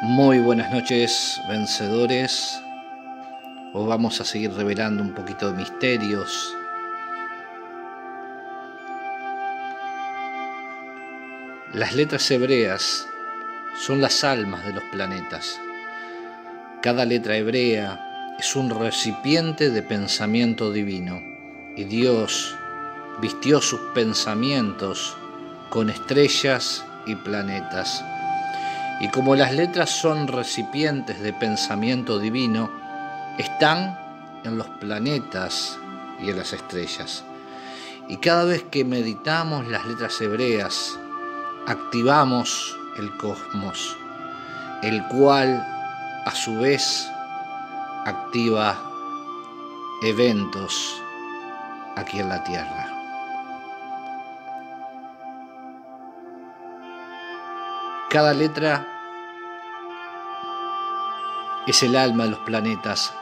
Muy buenas noches, vencedores. Os vamos a seguir revelando un poquito de misterios. Las letras hebreas son las almas de los planetas. Cada letra hebrea es un recipiente de pensamiento divino y Dios vistió sus pensamientos con estrellas y planetas. Y como las letras son recipientes de pensamiento divino, están en los planetas y en las estrellas. Y cada vez que meditamos las letras hebreas, activamos el cosmos, el cual a su vez activa eventos aquí en la Tierra. Cada letra es el alma de los planetas,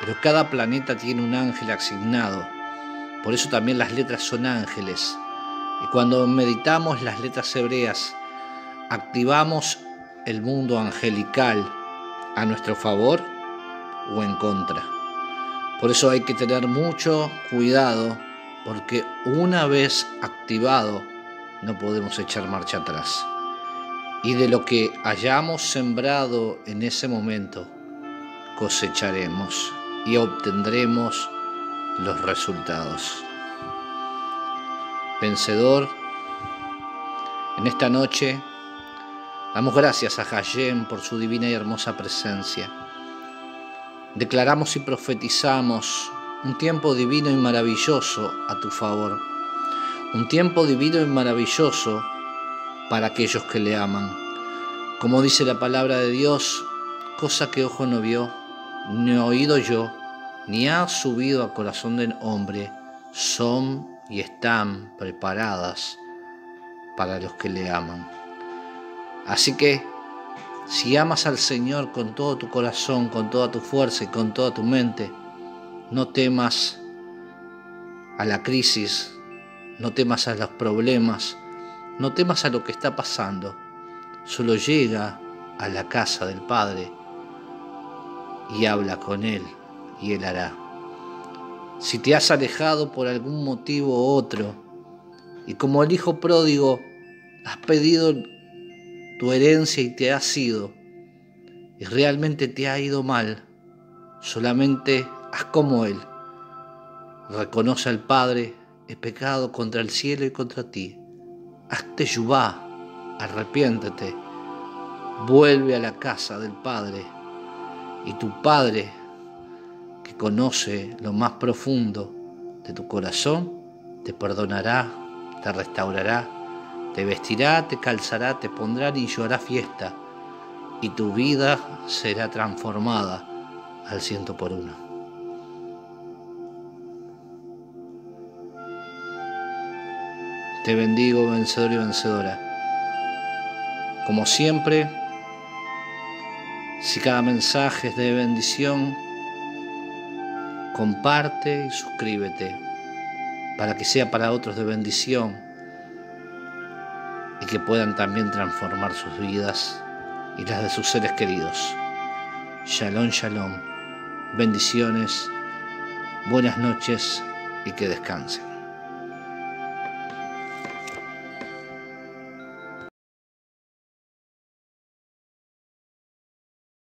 pero cada planeta tiene un ángel asignado. Por eso también las letras son ángeles. Y cuando meditamos las letras hebreas, activamos el mundo angelical a nuestro favor o en contra. Por eso hay que tener mucho cuidado, porque una vez activado no podemos echar marcha atrás y de lo que hayamos sembrado en ese momento cosecharemos y obtendremos los resultados. Vencedor, en esta noche damos gracias a Hashem por su divina y hermosa presencia. Declaramos y profetizamos un tiempo divino y maravilloso a tu favor. Un tiempo divino y maravilloso para aquellos que le aman. Como dice la palabra de Dios, cosa que ojo no vio, ni oído yo, ni ha subido a corazón del hombre, son y están preparadas para los que le aman. Así que, si amas al Señor con todo tu corazón, con toda tu fuerza y con toda tu mente, no temas a la crisis, no temas a los problemas, no temas a lo que está pasando, solo llega a la casa del Padre y habla con Él y Él hará. Si te has alejado por algún motivo u otro y como el Hijo pródigo has pedido tu herencia y te has ido y realmente te ha ido mal, solamente haz como Él. Reconoce al Padre, he pecado contra el cielo y contra ti hazte yubá, arrepiéntete, vuelve a la casa del Padre y tu Padre, que conoce lo más profundo de tu corazón, te perdonará, te restaurará, te vestirá, te calzará, te pondrá y hará fiesta, y tu vida será transformada al ciento por uno. Te bendigo, vencedor y vencedora. Como siempre, si cada mensaje es de bendición, comparte y suscríbete para que sea para otros de bendición y que puedan también transformar sus vidas y las de sus seres queridos. Shalom, shalom. Bendiciones, buenas noches y que descansen.